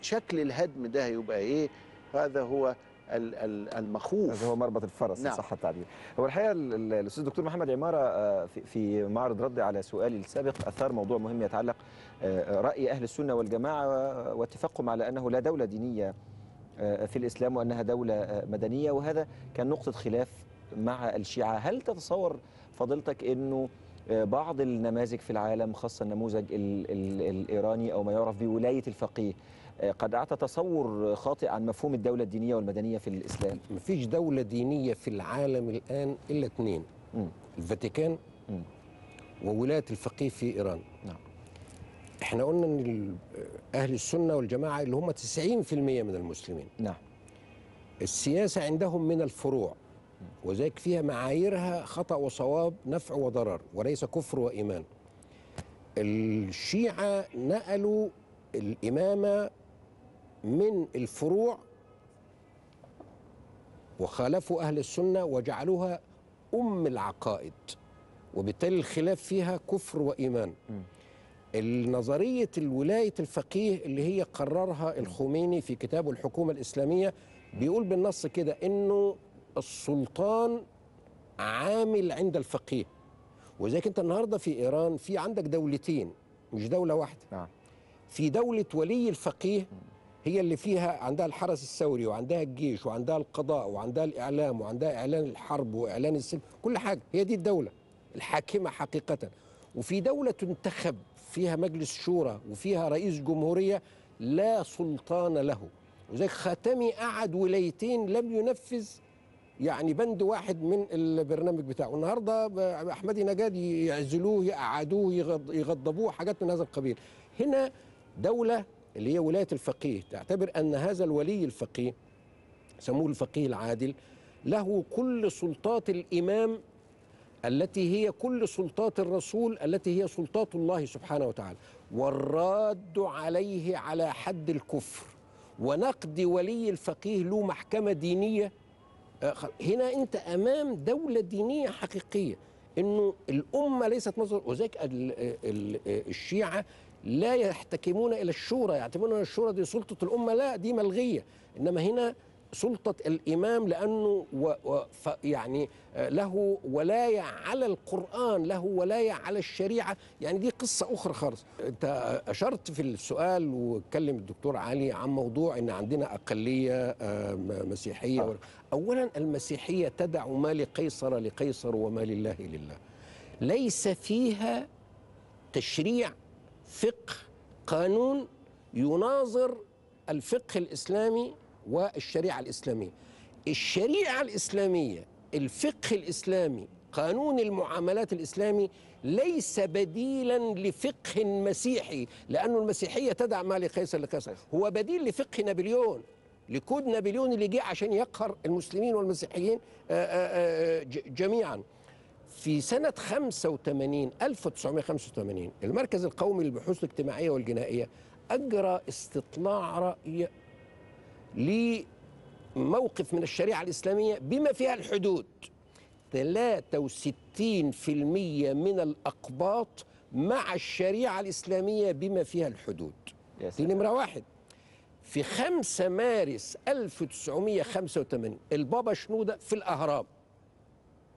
شكل الهدم ده هيبقى إيه؟ هذا هو ال- ال- المخوف. هذا هو مربط الفرس نعم. صح التعبير. هو الحقيقة ال- ال- الأستاذ الدكتور محمد عمارة آه، في- معرض رد على سؤالي السابق أثار موضوع مهم يتعلق آه، رأي أهل السنة والجماعة واتفاقهم على أنه لا دولة دينية آه، في الإسلام وأنها دولة آه، مدنية وهذا كان نقطة خلاف مع الشيعة. هل تتصور فضيلتك إنه آه، بعض النماذج في العالم خاصة النموذج ال ال الإيراني أو ما يعرف بولاية الفقيه آه، قد أعطى تصور خاطئ عن مفهوم الدولة الدينية والمدنية في الإسلام مفيش دولة دينية في العالم الآن إلا اثنين. الفاتيكان. وولاية الفقيه في إيران نعم. إحنا قلنا إن ال- أهل السنة والجماعة اللي هم 90% من المسلمين نعم السياسة عندهم من الفروع وذلك فيها معاييرها خطأ وصواب نفع وضرر وليس كفر وإيمان. الشيعة نقلوا الإمامة من الفروع وخالفوا أهل السنة وجعلوها أم العقائد وبالتالي الخلاف فيها كفر وإيمان. النظرية الولاية الفقيه اللي هي قررها الخميني في كتابه الحكومة الإسلامية بيقول بالنص كده إنه السلطان عامل عند الفقيه. وذلك أنت النهاردة في إيران في عندك دولتين مش دولة واحدة. نعم. في دولة ولي الفقيه هي اللي فيها عندها الحرس الثوري وعندها الجيش وعندها القضاء وعندها الإعلام وعندها إعلان الحرب وإعلان السلم كل حاجة. هي دي الدولة الحاكمة حقيقة. وفي دولة تنتخب فيها مجلس شورى وفيها رئيس جمهورية لا سلطان له. وذلك خاتمي قعد ولايتين لم ينفذ يعني بند واحد من البرنامج بتاعه. النهارده أحمدي نجاد يعزلوه يقعدوه يغض- يغضبوه حاجات من هذا القبيل. هنا دولة اللي هي ولاية الفقيه تعتبر أن هذا الولي الفقيه سموه الفقيه العادل له كل سلطات الإمام التي هي كل سلطات الرسول التي هي سلطات الله سبحانه وتعالى. والراد عليه على حد الكفر. ونقد ولي الفقيه له محكمة دينية هنا انت امام دولة دينية حقيقية انه الامة ليست مصدر وذلك ال- ال- الشيعة لا يحتكمون إلى الشورى يعتبرون إن الشورى دي سلطة الأمة لا دي ملغية. إنما هنا سلطة الإمام لأنه و و ف يعني آه، له ولاية على القرآن له ولاية على الشريعة. يعني دي قصة أخرى خالص. أنت أشرت في السؤال واتكلم الدكتور علي عن موضوع إن عندنا أقلية آه، م- مسيحية. آه. اولا المسيحية تدع ما لقيصر لقيصر وما لله لله. ليس فيها تشريع فقه قانون يناظر الفقه الإسلامي والشريعة الإسلامية. الشريعة الإسلامية الفقه الإسلامي قانون المعاملات الإسلامي ليس بديلا لفقه مسيحي لأن المسيحية تدع ما لقيصر لقيصر. هو بديل لفقه نابليون لكود نابليون اللي جه عشان يقهر المسلمين والمسيحيين آه، آه، آه، جميعا. في سنة 85 1985 المركز القومي للبحوث الاجتماعية والجنائية أجرى استطلاع رأي لموقف من الشريعة الإسلامية بما فيها الحدود. 63% من الأقباط مع الشريعة الإسلامية بما فيها الحدود. دي. نمرة واحد. في 5 مارس 1985 البابا شنودة في الأهرام.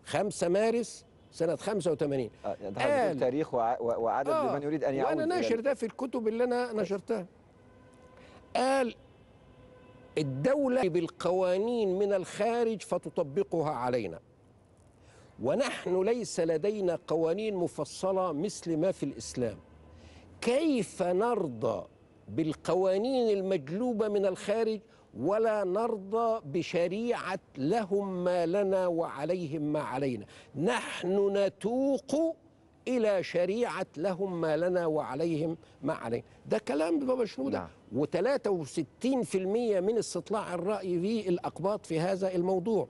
5 مارس سنة 85 آه، ده قال- تاريخ وع- وعدد آه، لمن يريد أن يعود إلى ناشر ده في الكتب اللي أنا نشرتها. قال الدولة بالقوانين من الخارج فتطبقها علينا. ونحن ليس لدينا قوانين مفصلة مثل ما في الإسلام. كيف نرضى بالقوانين المجلوبة من الخارج ولا نرضى بشريعة لهم ما لنا وعليهم ما علينا؟ نحن نتوق إلى شريعة لهم ما لنا وعليهم ما علينا. ده كلام بابا شنودة؟ نعم. و63% من استطلاع الرأي في الأقباط في هذا الموضوع.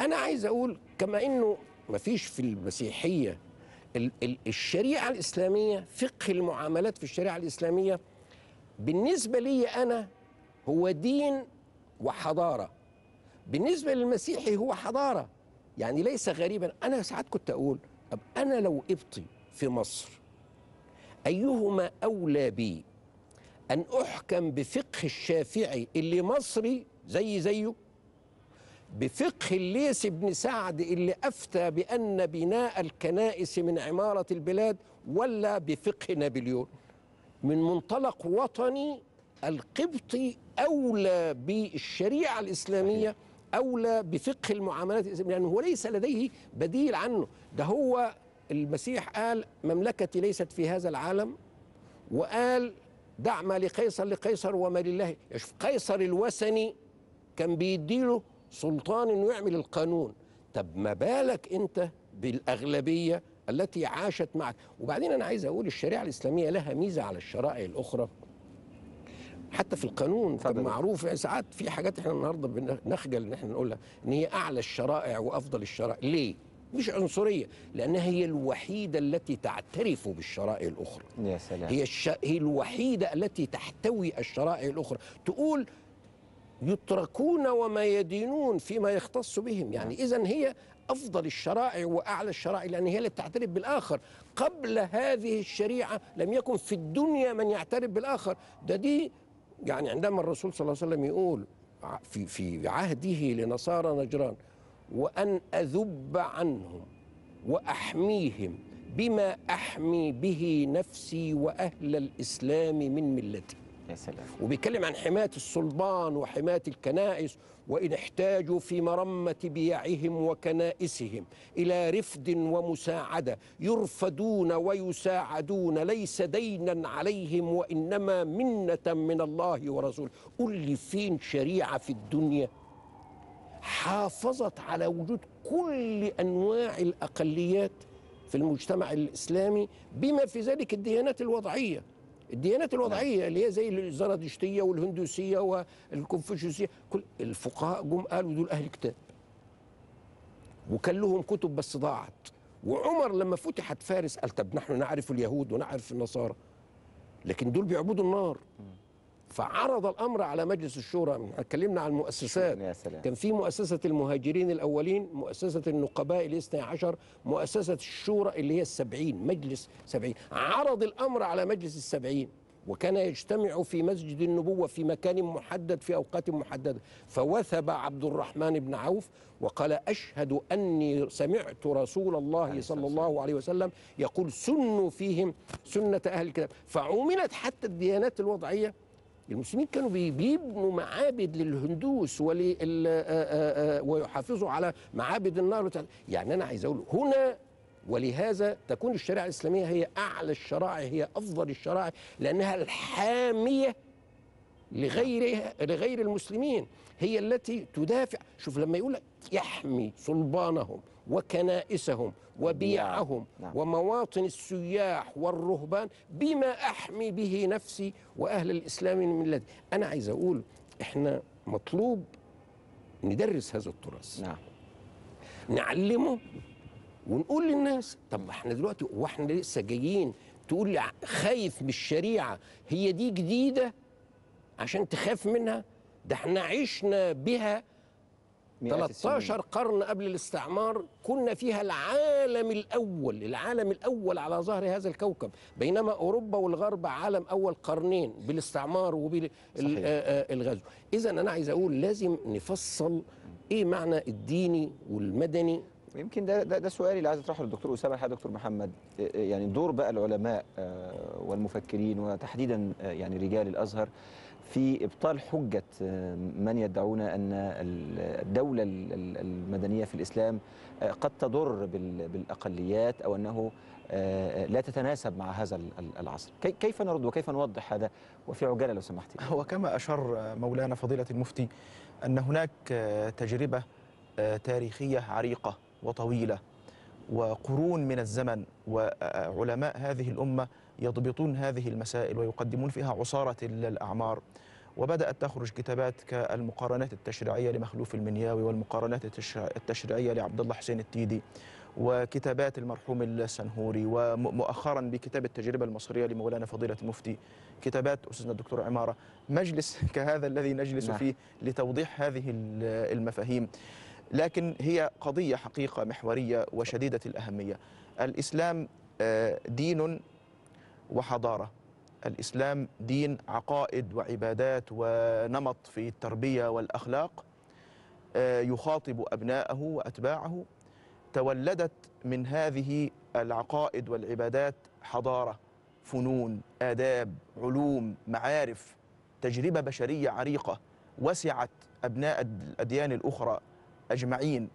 أنا عايز أقول كما أنه مفيش في المسيحية ال- ال- الشريعة الإسلامية فقه المعاملات في الشريعة الإسلامية بالنسبة لي أنا هو دين وحضارة. بالنسبة للمسيحي هو حضارة. يعني ليس غريبا. أنا ساعات كنت أقول طب أنا لو قبطي في مصر أيهما أولى بي؟ أن أحكم بفقه الشافعي اللي مصري زي زيه بفقه الليث بن سعد اللي أفتى بأن بناء الكنائس من عمارة البلاد ولا بفقه نابليون. من منطلق وطني القبطي أولى بالشريعة الإسلامية أولى بفقه المعاملات لأنه هو ليس لديه بديل عنه. ده هو المسيح قال مملكتي ليست في هذا العالم. وقال دع ما لقيصر لقيصر وما لله. شوف قيصر الوثني كان بيديله سلطان إنه يعمل القانون. طب ما بالك أنت بالأغلبية التي عاشت معك؟ وبعدين أنا عايز أقول الشريعة الإسلامية لها ميزة على الشرائع الأخرى. حتى في القانون اتفضل. معروف يعني ساعات في حاجات إحنا النهارده بنخجل إن إحنا نقولها إن هي أعلى الشرائع وأفضل الشرائع. ليه؟ مش عنصرية لأنها هي الوحيدة التي تعترف بالشرائع الأخرى. يا سلام. هي الش... هي الوحيدة التي تحتوي الشرائع الأخرى. تقول يتركون وما يدينون فيما يختص بهم. يعني إذا هي أفضل الشرائع وأعلى الشرائع لأن هي اللي بتعترف بالآخر. قبل هذه الشريعة لم يكن في الدنيا من يعترف بالآخر. ده دي يعني عندما الرسول صلى الله عليه وسلم يقول في في عهده لنصارى نجران وأن أذب عنهم وأحميهم بما أحمي به نفسي وأهل الإسلام من ملتي. يا سلام. وبيتكلم عن حماية الصلبان وحماية الكنائس وإن احتاجوا في مرمة بيعهم وكنائسهم إلى رفد ومساعدة يرفدون ويساعدون ليس دينا عليهم وإنما منة من الله ورسوله. قل لي فين شريعة في الدنيا حافظت على وجود كل أنواع الأقليات في المجتمع الإسلامي بما في ذلك الديانات الوضعية. الديانات الوضعية اللي هي زي الزرادشتية والهندوسية والكونفوشيوسية. كل الفقهاء جم قالوا دول أهل كتاب. وكان لهم كتب بس ضاعت. وعمر لما فتحت فارس قال طب نحن نعرف اليهود ونعرف النصارى. لكن دول بيعبدوا النار. فعرض الأمر على مجلس الشورى. اتكلمنا عن المؤسسات يا سلام. كان في مؤسسة المهاجرين الأولين مؤسسة النقباء الاثنى عشر مؤسسة الشورى اللي هي السبعين مجلس سبعين. عرض الأمر على مجلس السبعين وكان يجتمع في مسجد النبوة في مكان محدد في أوقات محددة. فوثب عبد الرحمن بن عوف وقال أشهد أني سمعت رسول الله صلى الله عليه وسلم يقول سنوا فيهم سنة أهل الكتاب. فعملت حتى الديانات الوضعية المسلمين كانوا بي- بيبنوا معابد للهندوس ولل آه، آه، آه، ويحافظوا على معابد النار يعني أنا عايز أقول هنا ولهذا تكون الشريعة الإسلامية هي أعلى الشرائع هي أفضل الشرائع لأنها الحامية لغيرها لغير المسلمين هي التي تدافع. شوف لما يقول لك يحمي صلبانهم وكنائسهم وبيعهم نعم. ومواطن السياح والرهبان بما أحمي به نفسي وأهل الإسلام من ملتي أنا عايز أقول إحنا مطلوب ندرس هذا التراث نعم نعلمه ونقول للناس طب إحنا دلوقتي وإحنا لسه جايين تقول لي خايف من الشريعة هي دي جديدة عشان تخاف منها ده إحنا عشنا بها. 13 قرن قبل الاستعمار كنا فيها العالم الأول العالم الأول على ظهر هذا الكوكب. بينما أوروبا والغرب عالم أول قرنين بالاستعمار. وبالغزو إذا أنا عايز أقول لازم نفصل إيه معنى الديني والمدني. يمكن ده ده, ده سؤالي اللي عايز أطرحه للدكتور أسامة. الحقيقة دكتور محمد يعني دور بقى العلماء والمفكرين وتحديدا يعني رجال الأزهر. في إبطال حجة آه، من يدعون أن ال- الدولة ال- ال- المدنية في الإسلام آه، قد تضر بال- بالأقليات أو أنه آه، لا تتناسب مع هذا ال- ال- العصر. كي- كيف نرد وكيف نوضح هذا؟ وفي عجالة لو سمحتي هو كما أشار مولانا فضيلة المفتي أن هناك تجربة تاريخية عريقة وطويلة وقرون من الزمن وعلماء هذه الأمة يضبطون هذه المسائل ويقدمون فيها عصارة الأعمار وبدأت تخرج كتابات كالمقارنات التشريعية لمخلوف المنياوي والمقارنات التشريع- التشريعية لعبد الله حسين التيدي وكتابات المرحوم السنهوري ومؤخرا بكتاب التجربة المصرية لمولانا فضيلة المفتي كتابات أستاذنا الدكتور عمارة. مجلس كهذا الذي نجلس نعم. فيه لتوضيح هذه ال- المفاهيم. لكن هي قضية حقيقة محورية وشديدة الأهمية. الإسلام آه، دين وحضارة. الإسلام دين عقائد وعبادات ونمط في التربية والأخلاق آه، يخاطب أبناءه وأتباعه. تولدت من هذه العقائد والعبادات حضارة فنون آداب علوم معارف تجربة بشرية عريقة وسعت أبناء الأديان الأخرى أجمعين.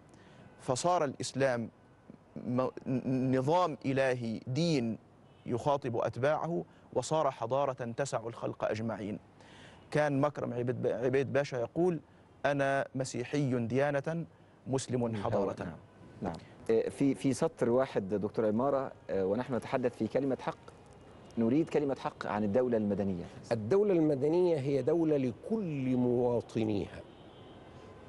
فصار الإسلام نظام إلهي دين يخاطب أتباعه وصار حضارة تسع الخلق أجمعين. كان مكرم عبيد عبيد باشا يقول أنا مسيحي ديانة مسلم حضارة. نعم نعم. آه، في في سطر واحد دكتور عمارة آه، ونحن نتحدث في كلمة حق. نريد كلمة حق عن الدولة المدنية. الدولة المدنية هي دولة لكل مواطنيها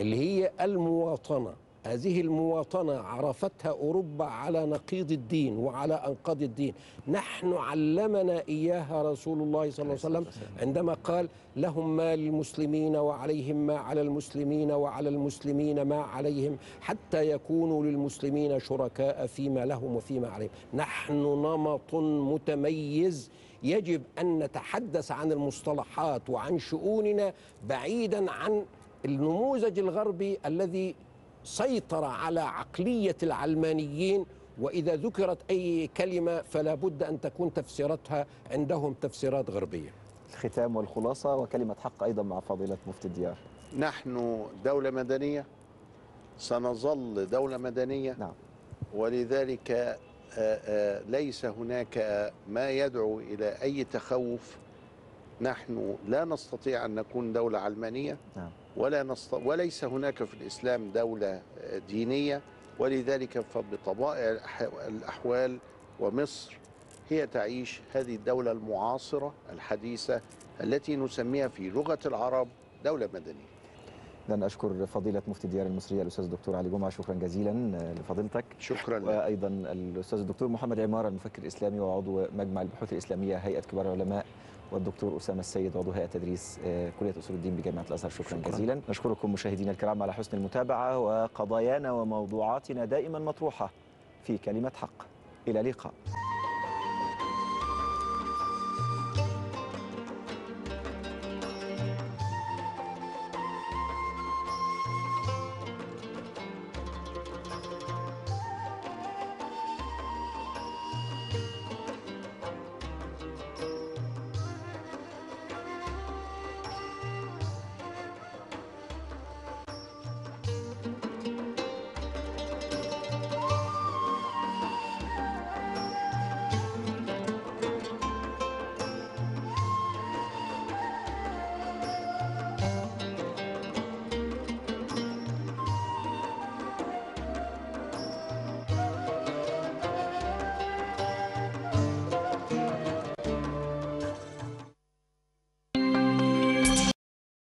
اللي هي المواطنة. هذه المواطنة عرفتها أوروبا على نقيض الدين وعلى أنقاض الدين. نحن علمنا إياها رسول الله صلى الله عليه وسلم عندما قال لهم ما للمسلمين وعليهم ما على المسلمين وعلى المسلمين ما عليهم حتى يكونوا للمسلمين شركاء فيما لهم وفيما عليهم. نحن نمط متميز يجب أن نتحدث عن المصطلحات وعن شؤوننا بعيدا عن النموذج الغربي الذي سيطر على عقلية العلمانيين وإذا ذكرت أي كلمة فلا بد أن تكون تفسيراتها عندهم تفسيرات غربية. الختام والخلاصة وكلمة حق أيضا مع فضيلة مفتي الديار. نحن دولة مدنية سنظل دولة مدنية نعم. ولذلك آه، آه، ليس هناك ما يدعو إلى أي تخوف. نحن لا نستطيع أن نكون دولة علمانية. نعم. ولا نست... وليس هناك في الإسلام دولة آه، دينية. ولذلك فبطبائع الأح- الأحوال ومصر هي تعيش هذه الدولة المعاصرة الحديثة التي نسميها في لغة العرب دولة مدنية. لن أشكر فضيلة مفتي الديار المصرية الأستاذ الدكتور علي جمعة شكرا جزيلا آه، لفضيلتك. شكرا. وأيضا الأستاذ الدكتور محمد عمارة المفكر الإسلامي وعضو مجمع البحوث الإسلامية هيئة كبار العلماء والدكتور أسامة السيد عضو هيئة تدريس آه، كلية أصول الدين بجامعة الأزهر. شكرا, شكرا. شكراً. جزيلا. نشكركم مشاهدينا الكرام على حسن المتابعة وقضايانا وموضوعاتنا دائما مطروحة في كلمة حق. إلى اللقاء